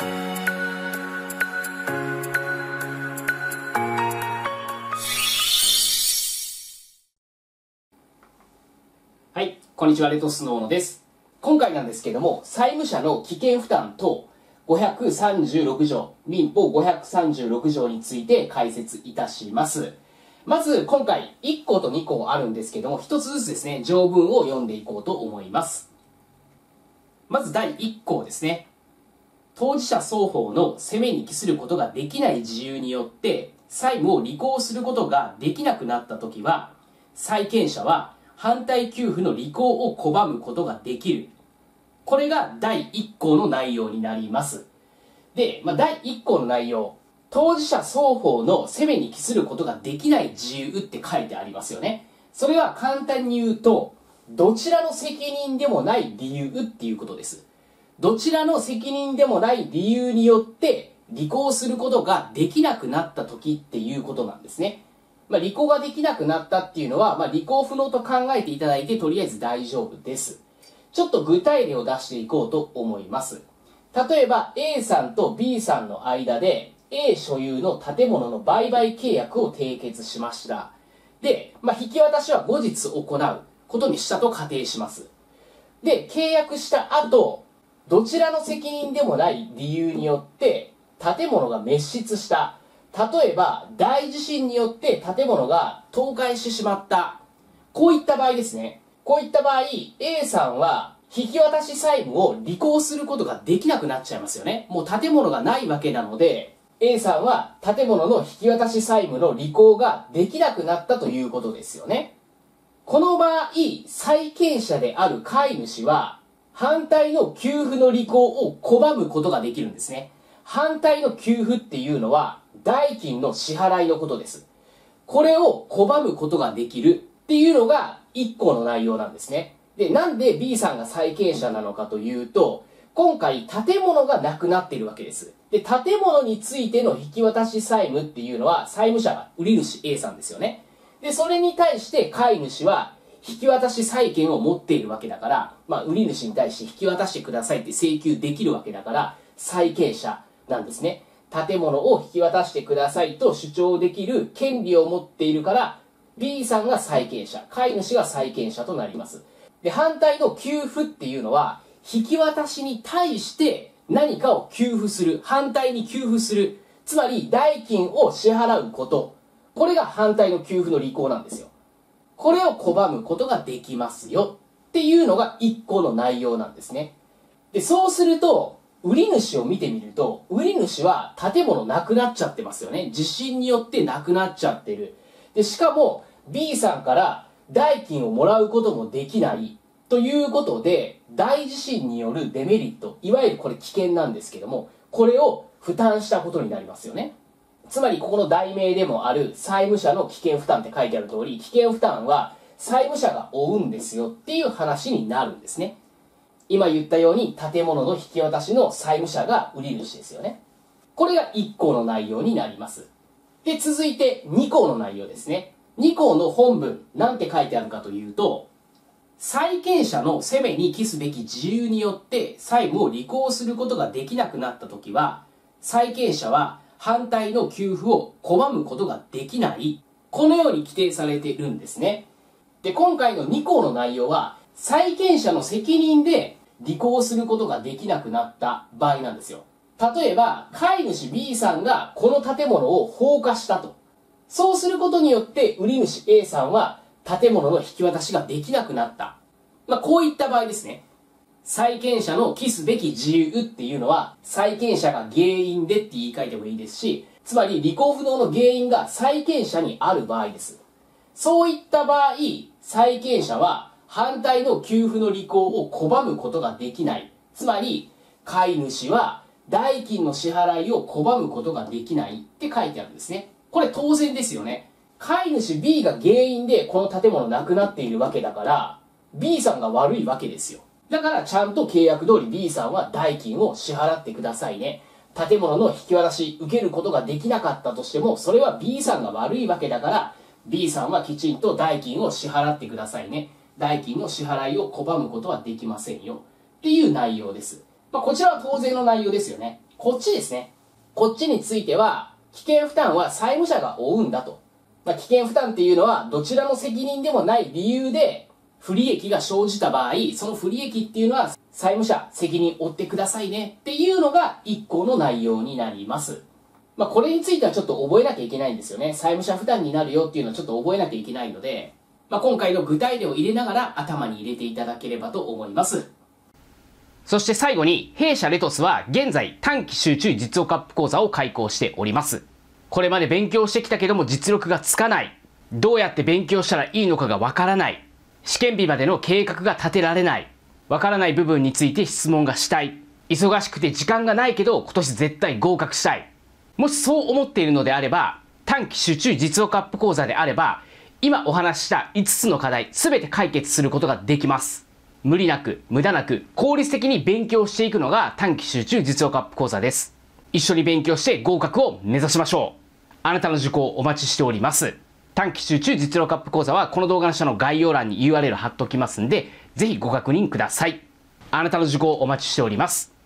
はい、こんにちは、レトスノーノです。今回なんですけども、債務者の危険負担等536条、民法536条について解説いたします。まず、今回1項と2項あるんですけども、1つずつですね、条文を読んでいこうと思います。まず第1項ですね。当事者双方の責めに帰することができない自由によって債務を履行することができなくなったときは、債権者は反対給付の履行を拒むことができる。これが第1項の内容になります。で、まあ、第1項の内容、当事者双方の責めに帰することができない自由って書いてありますよね。それは簡単に言うと、どちらの責任でもない理由っていうことです。どちらの責任でもない理由によって履行することができなくなった時っていうことなんですね。まあ、履行ができなくなったっていうのは、まあ、履行不能と考えていただいてとりあえず大丈夫です。ちょっと具体例を出していこうと思います。例えば A さんと B さんの間で A 所有の建物の売買契約を締結しました。で、まあ、引き渡しは後日行うことにしたと仮定します。で、契約した後、どちらの責任でもない理由によって建物が滅失した。例えば、大地震によって建物が倒壊してしまった。こういった場合ですね。こういった場合、A さんは引き渡し債務を履行することができなくなっちゃいますよね。もう建物がないわけなので、A さんは建物の引き渡し債務の履行ができなくなったということですよね。この場合、債権者である飼い主は、反対の給付の履行を拒むことができるんですね。反対の給付っていうのは、代金の支払いのことです。これを拒むことができるっていうのが1個の内容なんですね。で、なんで B さんが債権者なのかというと、今回建物がなくなっているわけです。で、建物についての引き渡し債務っていうのは債務者が売り主 A さんですよね。で、それに対して飼い主は引き渡し債権を持っているわけだから、まあ、売り主に対して引き渡してくださいって請求できるわけだから、債権者なんですね。建物を引き渡してくださいと主張できる権利を持っているから、B さんが債権者、飼い主が債権者となります。で、反対の給付っていうのは、引き渡しに対して何かを給付する、反対に給付する、つまり代金を支払うこと、これが反対の給付の履行なんですよ。これを拒むことができますよっていうのが一個の内容なんですね。で、そうすると、売り主を見てみると、売り主は建物なくなっちゃってますよね。地震によってなくなっちゃってる。で、しかも B さんから代金をもらうこともできないということで、大地震によるデメリット、いわゆるこれ危険なんですけども、これを負担したことになりますよね。つまりここの題名でもある債務者の危険負担って書いてある通り、危険負担は債務者が負うんですよっていう話になるんですね。今言ったように建物の引き渡しの債務者が売り主ですよね。これが1項の内容になります。で、続いて2項の内容ですね。2項の本文、なんて書いてあるかというと、債権者の責めに帰すべき自由によって債務を履行することができなくなったときは、債権者は反対の給付を拒むことができない。このように規定されているんですね。で、今回の2項の内容は、債権者の責任で履行することができなくなった場合なんですよ。例えば、飼い主 B さんがこの建物を放火したと。そうすることによって、売り主 A さんは建物の引き渡しができなくなった。まあ、こういった場合ですね。債権者の期すべき自由っていうのは、債権者が原因でって言い換えてもいいですし、つまり履行不能の原因が債権者にある場合です。そういった場合、債権者は反対の給付の履行を拒むことができない。つまり、飼い主は代金の支払いを拒むことができないって書いてあるんですね。これ当然ですよね。飼い主 B が原因でこの建物なくなっているわけだから、B さんが悪いわけですよ。だからちゃんと契約通り B さんは代金を支払ってくださいね。建物の引き渡し受けることができなかったとしても、それは B さんが悪いわけだから、B さんはきちんと代金を支払ってくださいね。代金の支払いを拒むことはできませんよ。っていう内容です。まあ、こちらは当然の内容ですよね。こっちですね。こっちについては、危険負担は債務者が負うんだと。まあ、危険負担っていうのは、どちらの責任でもない理由で、不利益が生じた場合、その不利益っていうのは、債務者責任負ってくださいねっていうのが1項の内容になります。まあ、これについてはちょっと覚えなきゃいけないんですよね。債務者負担になるよっていうのをちょっと覚えなきゃいけないので、まあ、今回の具体例を入れながら頭に入れていただければと思います。そして最後に、弊社レトスは現在短期集中実用カップ講座を開講しております。これまで勉強してきたけども実力がつかない。どうやって勉強したらいいのかがわからない。試験日までの計画が立てられない。わからない部分について質問がしたい。忙しくて時間がないけど今年絶対合格したい。もしそう思っているのであれば、短期集中実用カップ講座であれば、今お話しした5つの課題全て解決することができます。無理なく、無駄なく、効率的に勉強していくのが短期集中実用カップ講座です。一緒に勉強して合格を目指しましょう。あなたの受講お待ちしております。短期集中実力アップ講座はこの動画の下の概要欄に URL 貼っておきますんで、ぜひご確認ください。あなたの受講お待ちしております。